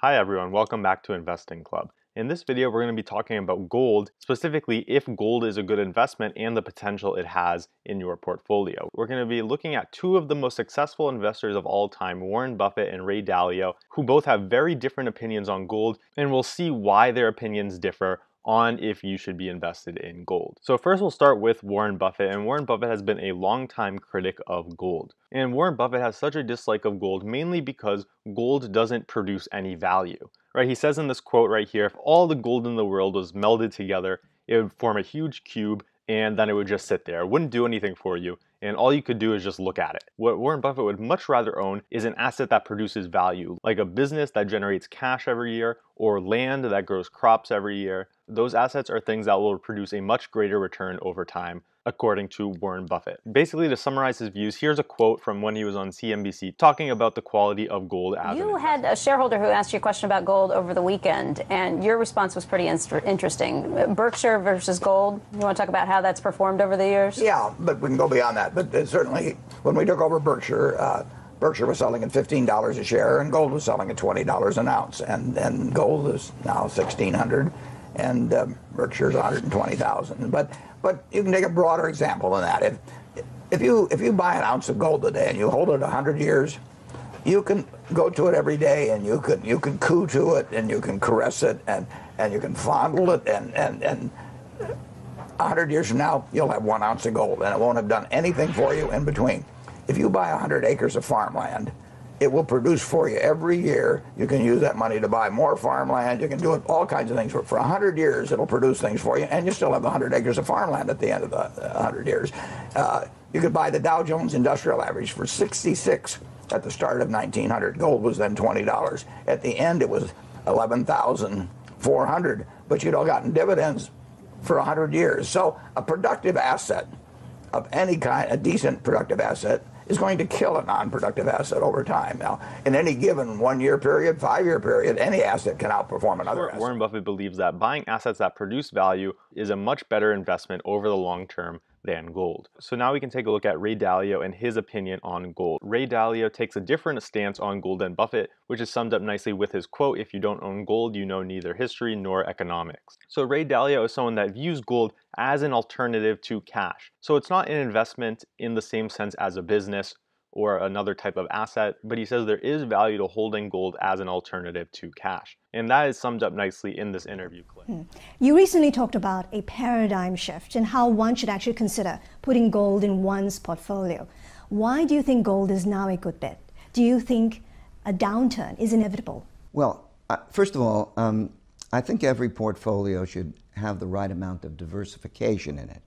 Hi everyone, welcome back to Investing Club. In this video, we're going to be talking about gold, specifically if gold is a good investment and the potential it has in your portfolio. We're going to be looking at two of the most successful investors of all time, Warren Buffett and Ray Dalio, who both have very different opinions on gold, and we'll see why their opinions differ on if you should be invested in gold. So first we'll start with Warren Buffett and Warren Buffett has been a longtime critic of gold. And Warren Buffett has such a dislike of gold mainly because gold doesn't produce any value. Right? He says in this quote right here, if all the gold in the world was melded together, it would form a huge cube and then it would just sit there. It wouldn't do anything for you and all you could do is just look at it. What Warren Buffett would much rather own is an asset that produces value, like a business that generates cash every year or land that grows crops every year. Those assets are things that will produce a much greater return over time according to Warren Buffett. Basically, to summarize his views, here's a quote from when he was on CNBC talking about the quality of gold as You had a shareholder who asked you a question about gold over the weekend, and your response was pretty interesting. Berkshire versus gold. You want to talk about how that's performed over the years? Yeah, but we can go beyond that. But uh, certainly, when we took over Berkshire, uh, Berkshire was selling at $15 a share, and gold was selling at $20 an ounce, and and gold is now 1,600, and um, Berkshire's 120,000. But but you can take a broader example than that. If if you if you buy an ounce of gold today and you hold it 100 years, you can go to it every day and you can you can coo to it and you can caress it and and you can fondle it and and and 100 years from now you'll have one ounce of gold and it won't have done anything for you in between. If you buy 100 acres of farmland it will produce for you every year. You can use that money to buy more farmland. You can do all kinds of things. For, for 100 years, it'll produce things for you, and you still have 100 acres of farmland at the end of the 100 years. Uh, you could buy the Dow Jones Industrial Average for 66 at the start of 1900. Gold was then $20. At the end, it was 11,400, but you'd all gotten dividends for 100 years. So a productive asset of any kind, a decent productive asset, is going to kill a non-productive asset over time. Now, in any given one-year period, five-year period, any asset can outperform another asset. Warren Buffett believes that buying assets that produce value is a much better investment over the long term than gold. So now we can take a look at Ray Dalio and his opinion on gold. Ray Dalio takes a different stance on gold than Buffett, which is summed up nicely with his quote, if you don't own gold, you know neither history nor economics. So Ray Dalio is someone that views gold as an alternative to cash. So it's not an investment in the same sense as a business or another type of asset, but he says there is value to holding gold as an alternative to cash. And that is summed up nicely in this interview clip. Hmm. You recently talked about a paradigm shift and how one should actually consider putting gold in one's portfolio. Why do you think gold is now a good bet? Do you think a downturn is inevitable? Well, uh, first of all, um, I think every portfolio should have the right amount of diversification in it.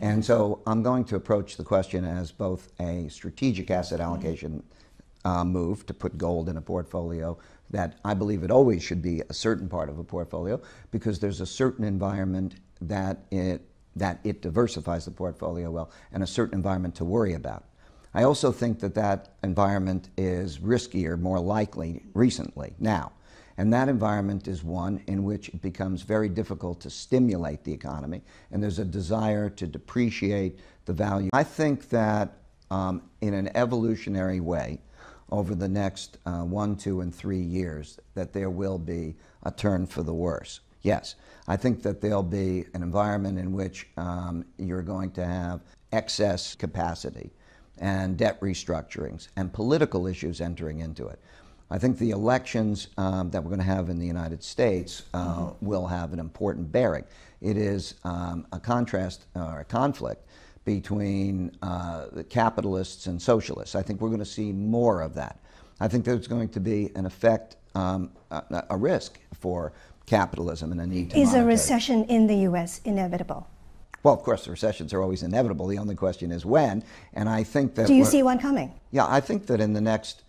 And so I'm going to approach the question as both a strategic asset allocation uh, move to put gold in a portfolio that I believe it always should be a certain part of a portfolio because there's a certain environment that it that it diversifies the portfolio well and a certain environment to worry about. I also think that that environment is riskier more likely recently now. And that environment is one in which it becomes very difficult to stimulate the economy, and there's a desire to depreciate the value. I think that um, in an evolutionary way, over the next uh, one, two, and three years, that there will be a turn for the worse. Yes, I think that there'll be an environment in which um, you're going to have excess capacity and debt restructurings and political issues entering into it. I think the elections um, that we're going to have in the United States uh, mm-hmm. will have an important bearing. It is um, a contrast or a conflict between uh, the capitalists and socialists. I think we're going to see more of that. I think there's going to be an effect, um, a, a, risk for capitalism and a need to. Is a recession in the U.S. inevitable? Well, of course, recessions are always inevitable. The only question is when. And I think that. Do you see one coming? Yeah, I think that in the next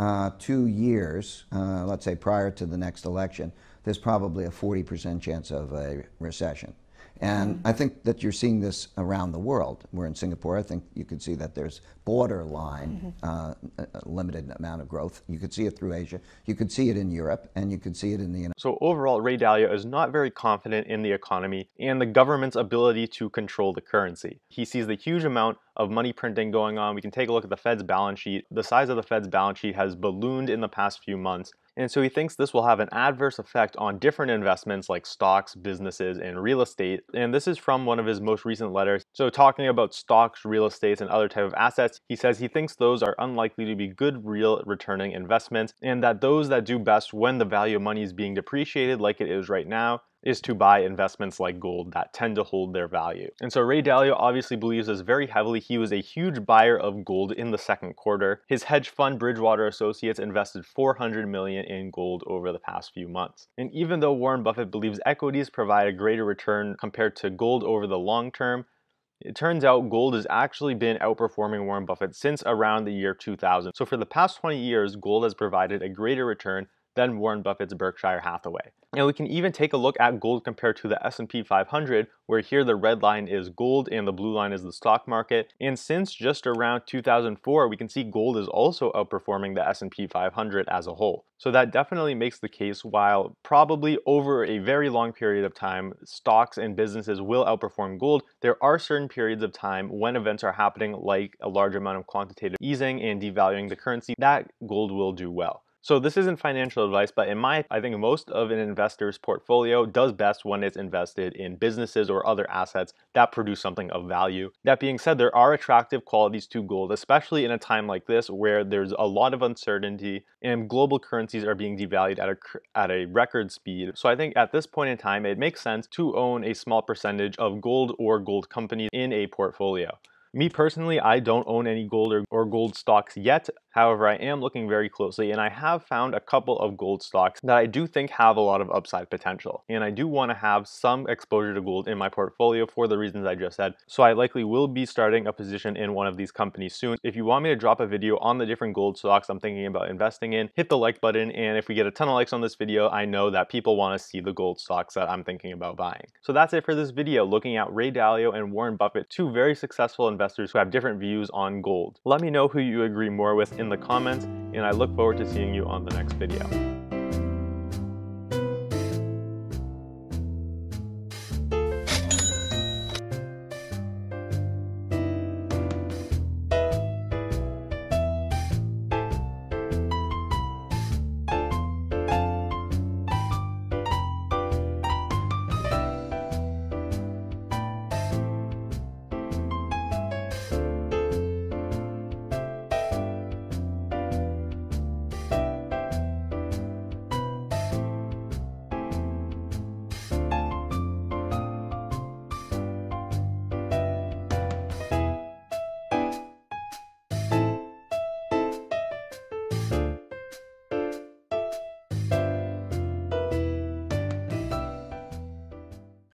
uh, two years, uh, let's say prior to the next election, there's probably a 40% chance of a recession. And mm-hmm. I think that you're seeing this around the world. We're in Singapore. I think you can see that there's borderline mm-hmm. uh, limited amount of growth. You could see it through Asia. You could see it in Europe, and you could see it in the United So overall, Ray Dalio is not very confident in the economy and the government's ability to control the currency. He sees the huge amount of money printing going on. We can take a look at the Fed's balance sheet. The size of the Fed's balance sheet has ballooned in the past few months. And so he thinks this will have an adverse effect on different investments like stocks, businesses, and real estate. And this is from one of his most recent letters. So talking about stocks, real estate, and other type of assets, he says he thinks those are unlikely to be good real returning investments and that those that do best when the value of money is being depreciated like it is right now is to buy investments like gold that tend to hold their value. And so Ray Dalio obviously believes this very heavily. He was a huge buyer of gold in the second quarter. His hedge fund Bridgewater Associates invested 400 million in gold over the past few months. And even though Warren Buffett believes equities provide a greater return compared to gold over the long term, it turns out gold has actually been outperforming Warren Buffett since around the year 2000. So for the past 20 years, gold has provided a greater return than Warren Buffett's Berkshire Hathaway. And we can even take a look at gold compared to the S&P 500, where here the red line is gold and the blue line is the stock market. And since just around 2004, we can see gold is also outperforming the S&P 500 as a whole. So that definitely makes the case while probably over a very long period of time, stocks and businesses will outperform gold, there are certain periods of time when events are happening like a large amount of quantitative easing and devaluing the currency that gold will do well. So this isn't financial advice, but in my, I think most of an investor's portfolio does best when it's invested in businesses or other assets that produce something of value. That being said, there are attractive qualities to gold, especially in a time like this where there's a lot of uncertainty and global currencies are being devalued at a, at a record speed. So I think at this point in time, it makes sense to own a small percentage of gold or gold companies in a portfolio. Me personally, I don't own any gold or, or gold stocks yet. However, I am looking very closely and I have found a couple of gold stocks that I do think have a lot of upside potential. And I do want to have some exposure to gold in my portfolio for the reasons I just said. So I likely will be starting a position in one of these companies soon. If you want me to drop a video on the different gold stocks I'm thinking about investing in, hit the like button. And if we get a ton of likes on this video, I know that people want to see the gold stocks that I'm thinking about buying. So that's it for this video, looking at Ray Dalio and Warren Buffett, two very successful investors who have different views on gold. Let me know who you agree more with in the comments, and I look forward to seeing you on the next video.